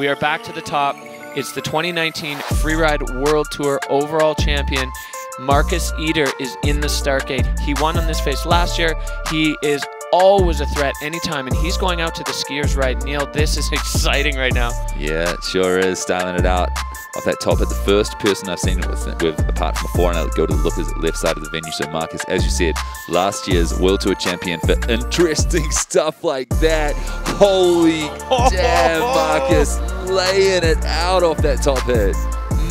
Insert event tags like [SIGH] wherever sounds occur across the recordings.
We are back to the top. It's the 2019 Freeride World Tour overall champion. Markus Eder is in the start gate. He won on this face last year. He is always a threat anytime, and he's going out to the skiers right. Neil, this is [LAUGHS] exciting right now. Yeah, it sure is. Styling it out off that top. At the first person I've seen it with, with apart from before, and I'll go to the left side of the venue. So Markus, as you said, last year's World Tour champion for interesting [LAUGHS] stuff like that. Holy damn, [LAUGHS] Markus, laying it out off that top hit.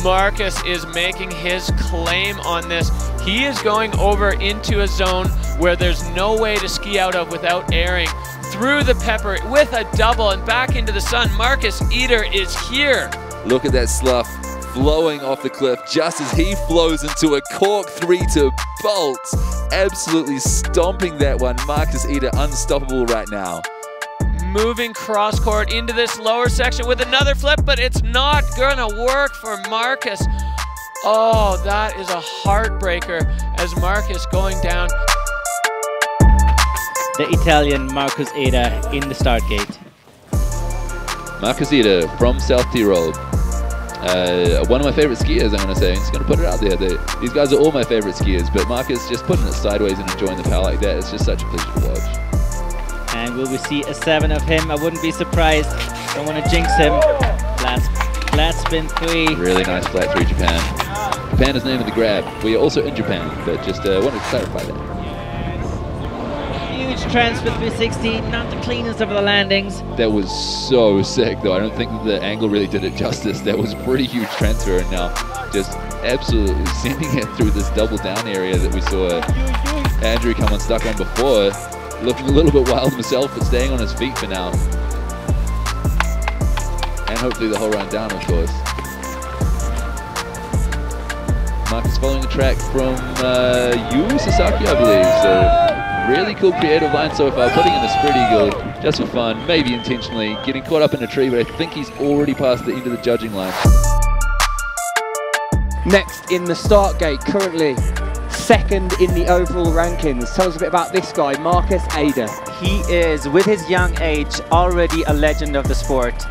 Markus is making his claim on this. He is going over into a zone where there's no way to ski out of without airing. Through the pepper with a double and back into the sun. Markus Eder is here. Look at that slough flowing off the cliff just as he flows into a cork three to bolt. Absolutely stomping that one. Markus Eder unstoppable right now moving cross court into this lower section with another flip, but it's not gonna work for Markus. Oh, that is a heartbreaker as Markus going down. The Italian Markus Eder in the start gate. Markus Eder from South Tyrol. Uh, one of my favorite skiers, I'm going to say. I'm just going to put it out there. They, these guys are all my favorite skiers, but Markus just putting it sideways and enjoying the power like that, it's just such a pleasure to watch. And will we see a seven of him? I wouldn't be surprised. Don't want to jinx him. Flat, flat spin three. Really nice flat three, Japan. Japan is name of the grab. We are also in Japan, but just uh, wanted to clarify that. Transfer 360, not the cleanest of the landings. That was so sick, though. I don't think the angle really did it justice. That was a pretty huge transfer, and now just absolutely [LAUGHS] sending it through this double down area that we saw Andrew come unstuck on before looking a little bit wild himself, but staying on his feet for now. And hopefully the whole run down, of course. Markus following the track from uh, Yu Sasaki, I believe. So really cool creative line so far, putting in the spread eagle just for fun, maybe intentionally, getting caught up in a tree, but I think he's already past the end of the judging line. Next in the start gate, currently second in the overall rankings. Tell us a bit about this guy, Markus Eder. He is, with his young age, already a legend of the sport.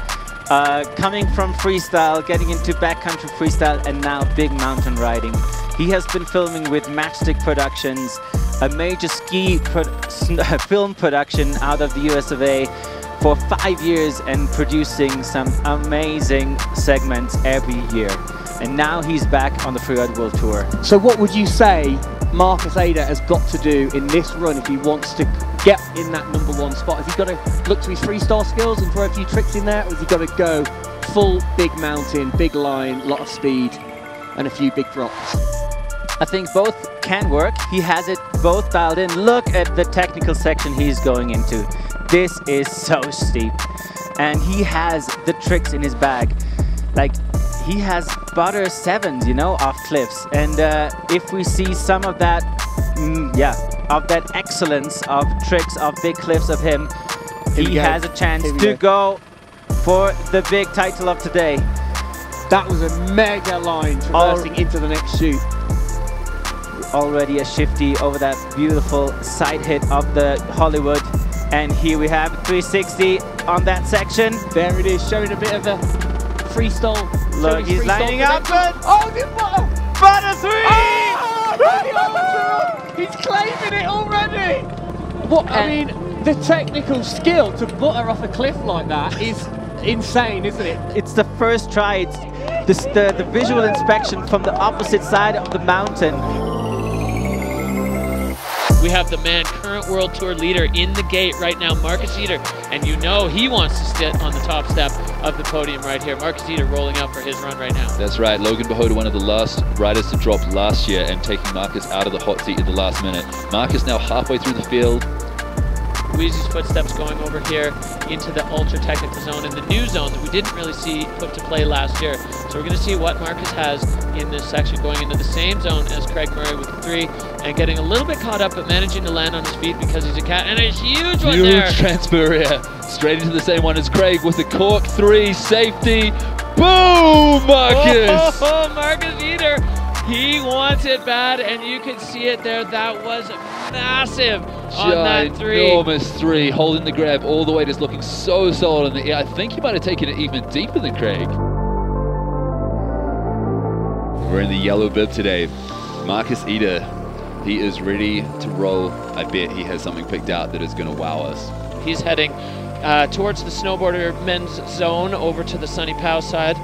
Uh, coming from freestyle, getting into backcountry freestyle, and now big mountain riding. He has been filming with Matchstick Productions, a major ski pro [LAUGHS] [LAUGHS] film production out of the US of A for five years and producing some amazing segments every year and now he's back on the Freeride World Tour. So what would you say Markus Eder has got to do in this run if he wants to get in that number one spot? Has he got to look to his freestyle skills and throw a few tricks in there, or has he got to go full big mountain, big line, lot of speed, and a few big drops? I think both can work. He has it both dialed in. Look at the technical section he's going into. This is so steep. And he has the tricks in his bag. Like, he has butter sevens, you know, off cliffs. And uh, if we see some of that, mm, yeah, of that excellence of tricks of big cliffs of him, he has a chance to go. go for the big title of today. That was a mega line traversing All into the next shoot. Already a shifty over that beautiful side hit of the Hollywood. And here we have 360 on that section. There it is, showing a bit of a freestyle Look, he's lining up. Oh, this butter! Butter three! Oh, What, I uh, mean, the technical skill to butter off a cliff like that is insane, isn't it? It's the first try. It's the, the, the visual inspection from the opposite side of the mountain we have the man, current World Tour leader in the gate right now, Markus Eder, and you know he wants to sit on the top step of the podium right here. Markus Eder rolling out for his run right now. That's right. Logan Pehota, one of the last riders to drop last year and taking Markus out of the hot seat at the last minute. Markus now halfway through the field, Wheezy's footsteps going over here into the ultra technical zone and the new zone that we didn't really see put to play last year. So we're going to see what Markus has in this section going into the same zone as Craig Murray with the three and getting a little bit caught up but managing to land on his feet because he's a cat and a huge one huge there. Huge transfer here. Straight into the same one as Craig with the cork three safety. Boom, Markus! Oh, oh [LAUGHS] Markus Eder. He wants it bad and you can see it there. That was massive on that three. Enormous three, holding the grab all the way, just looking so solid in the air. I think he might have taken it even deeper than Craig. We're in the yellow bib today. Markus Eder, he is ready to roll. I bet he has something picked out that is going to wow us. He's heading uh, towards the snowboarder men's zone over to the Sunny Pow side.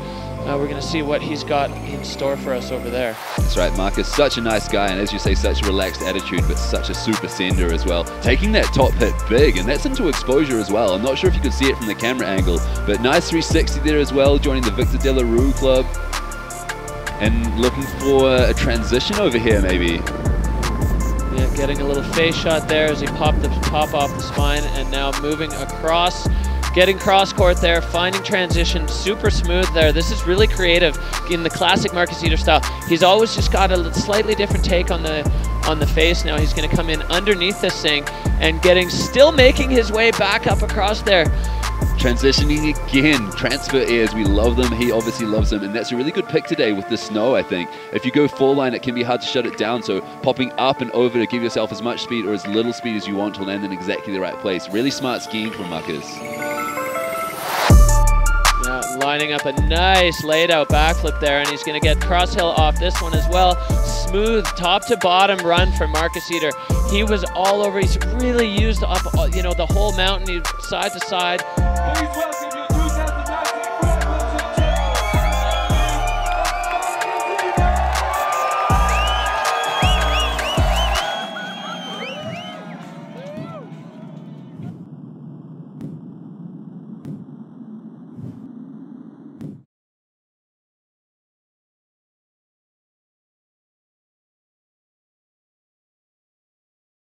Uh, we're going to see what he's got in store for us over there. That's right, Markus, such a nice guy, and as you say, such a relaxed attitude, but such a super sender as well. Taking that top hit big, and that's into exposure as well. I'm not sure if you could see it from the camera angle, but nice 360 there as well, joining the Victor de Le Rue club. And looking for a transition over here, maybe. Yeah, getting a little face shot there as he popped the top off the spine, and now moving across getting cross court there, finding transition, super smooth there. This is really creative in the classic Markus Eder style. He's always just got a slightly different take on the on the face. Now he's going to come in underneath this thing and getting still making his way back up across there. Transitioning again, transfer airs, we love them. He obviously loves them, and that's a really good pick today with the snow, I think. If you go full line, it can be hard to shut it down, so popping up and over to give yourself as much speed or as little speed as you want to land in exactly the right place. Really smart skiing from Markus. Lining up a nice laid out backflip there, and he's going to get cross hill off this one as well. Smooth top to bottom run for Markus Eder. He was all over. He's really used up, uh, you know, the whole mountain, side to side.